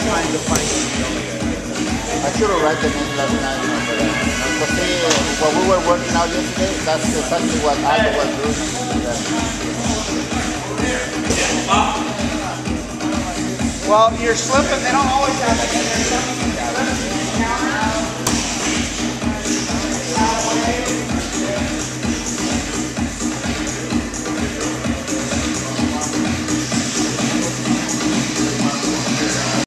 trying going find I should have read the name last night, you know, but uh, see, uh, when we were working out yesterday, that's exactly what I was doing. Yeah. Well, you're slipping. They don't always have it